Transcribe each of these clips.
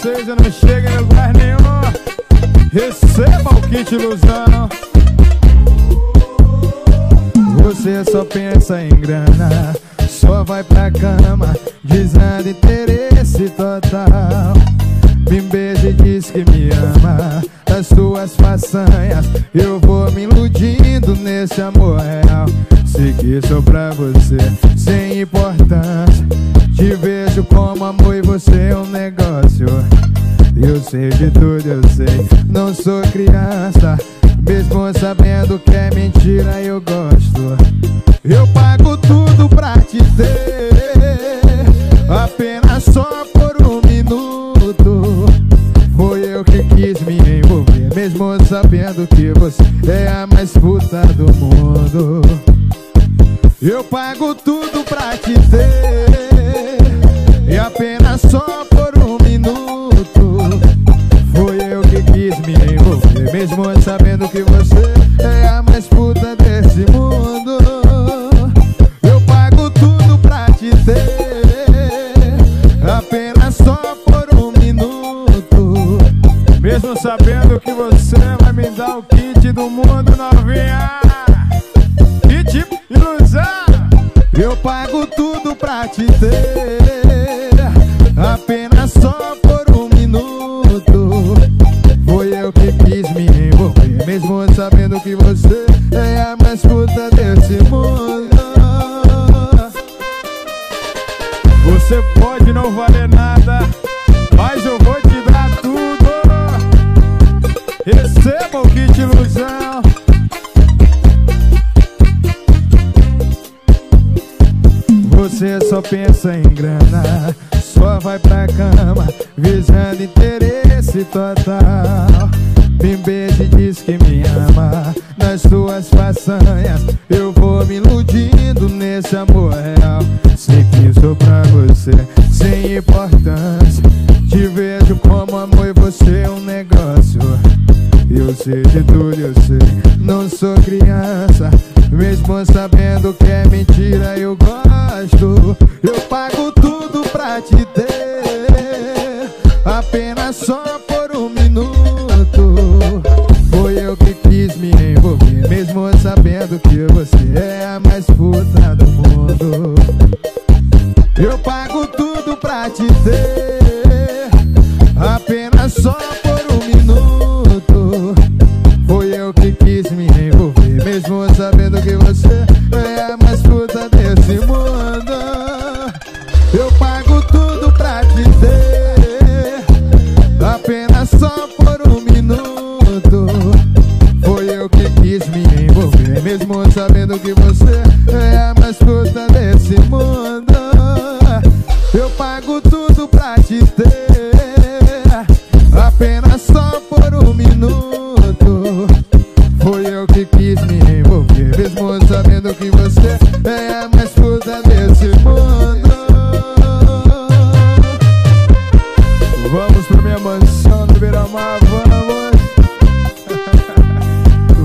vocês eu não chego em lugar nenhum. Receba o kit ilusão Você só pensa em grana Só vai pra cama Dizendo interesse total. Me beija e diz que me ama Das suas façanhas Eu vou me iludindo nesse amor real. Sei que sou pra você Sem importância Te vejo como amor sei de tudo, eu sei, não sou criança Mesmo sabendo que é mentira, eu gosto. Eu pago tudo pra te ter Apenas só por um minuto. Foi eu que quis me envolver Mesmo sabendo que você é a mais puta do mundo. Eu pago tudo pra te ter Mesmo sabendo que você é a mais puta desse mundo. Eu pago tudo pra te ter Apenas só por um minuto. Mesmo sabendo que você vai me dar o kit do mundo novinha. Kit ilusão. Eu pago tudo pra te ter Apenas só por um minuto. Foi eu que mesmo sabendo que você é a mais puta desse mundo. Você pode não valer nada Mas eu vou te dar tudo. Receba o kit ilusão. Você só pensa em grana Só vai pra cama Visando interesse total me beija e diz que me ama. Nas tuas façanhas Eu vou me iludindo nesse amor real. Sei que sou pra você Sem importância. Te vejo como amor e você é um negócio. Eu sei de tudo, eu sei. Não sou criança. Mesmo sabendo que é mentira eu gosto Eu pago tudo pra te ter Apenas só minuto. Foi eu que quis me envolver Mesmo sabendo que você é a mais puta desse mundo. Vamos pra minha mansão no Beira-Mar, vamos.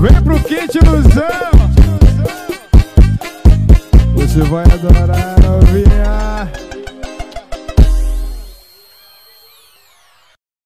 Vem pro kit ilusão Você vai adorar novinha